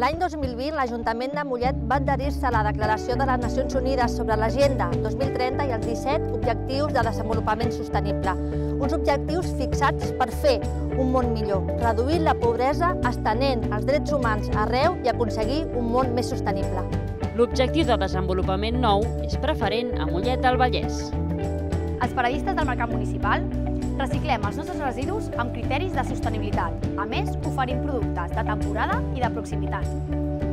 L'any 2020, l'Ajuntament de Mollet va adherir-se a la Declaració de les Nacions Unides sobre l'Agenda 2030 i els 17 Objectius de Desenvolupament Sostenible. Uns objectius fixats per fer un món millor, reduir la pobresa, estenent els drets humans arreu i aconseguir un món més sostenible. L'objectiu de desenvolupament nou és preferent a Mollet del Vallès. Els paradistes del mercat municipal reciclem els nostres residus amb criteris de sostenibilitat. A més, oferim productes de temporada i de proximitat.